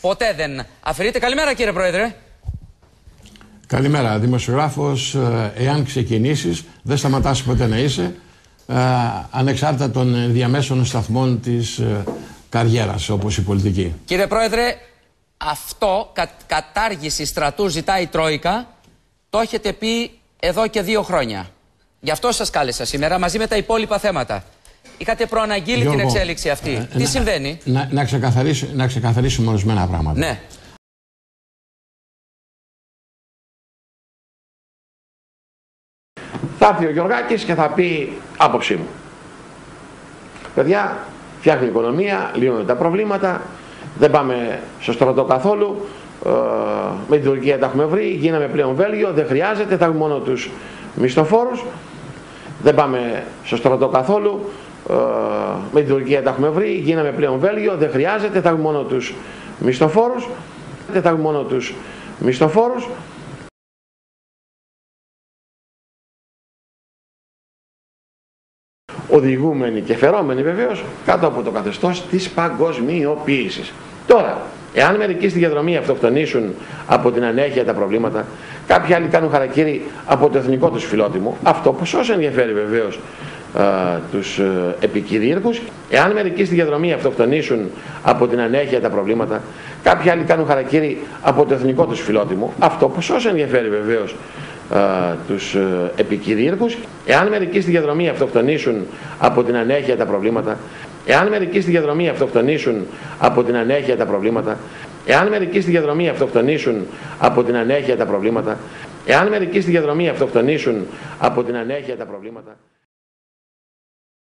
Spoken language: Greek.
Ποτέ δεν αφαιρείται. Καλημέρα κύριε Πρόεδρε. Καλημέρα. Δημοσιογράφος, ε, εάν ξεκινήσεις, δεν σταματάς ποτέ να είσαι, ε, ανεξάρτητα των διαμέσων σταθμών της ε, καριέρας, όπως η πολιτική. Κύριε Πρόεδρε, αυτό κα, κατάργηση στρατού ζητάει η Τρόικα, το έχετε πει εδώ και δύο χρόνια. Γι' αυτό σας κάλεσα σήμερα μαζί με τα υπόλοιπα θέματα. Είχατε προαναγγείλει την εξέλιξη αυτή. Τι συμβαίνει; Να, να, ξεκαθαρίσουμε, να ξεκαθαρίσουμε ορισμένα πράγματα. Ναι. Θα έρθει ο Γιωργάκης και θα πει άποψή μου. Παιδιά, φτιάχνει η οικονομία, λύνονται τα προβλήματα, δεν πάμε στο στρατό καθόλου, ε, με την Τουρκία τα έχουμε βρει, γίναμε πλέον Βέλγιο, δεν χρειάζεται, θα έχουμε μόνο τους μισθοφόρους, δεν πάμε στο στρατό καθόλου, ε, με την Τουρκία τα έχουμε βρει, γίναμε πλέον Βέλγιο, δεν χρειάζεται, θα έχουμε μόνο τους μισθοφόρους, δεν θα έχουμε μόνο τους μισθοφόρους, οδηγούμενοι και φερόμενοι βεβαίως κάτω από το καθεστώς της παγκοσμιοποίησης. Τώρα, εάν μερικοί στη διαδρομή αυτοκτονήσουν από την ανέχεια τα προβλήματα, κάποιοι άλλοι κάνουν χαρακτήρι από το εθνικό τους φιλότιμο, αυτό ποσό ενδιαφέρει βεβαίως τους ε, επικυρίαρχους. Εάν μερικοί στη διαδρομή αυτοκτονήσουν από την ανέχεια τα προβλήματα, κάποιοι άλλοι κάνουν χαρακτήρι από το εθνικό τους φιλότιμο, αυτό ποσό ενδιαφέρει βεβαίως τους ε, επικυρίαρχους. Εάν μερικοί στη διαδρομή αυτοκτονήσουν από την ανέχεια τα προβλήματα, εάν μερικοί στη διαδρομή αυτοκτονήσουν από την ανέχεια τα προβλήματα, εάν μερικοί στη διαδρομή αυτοκτονήσουν από την ανέχεια τα προβλήματα, εάν μερικοί στη διαδρομή αυτοκτονήσουν από την ανέχεια τα προβλήματα,